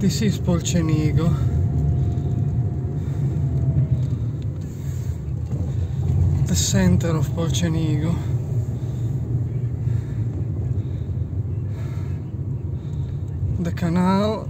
This is spolcenigo The center of Polcenigo. The canal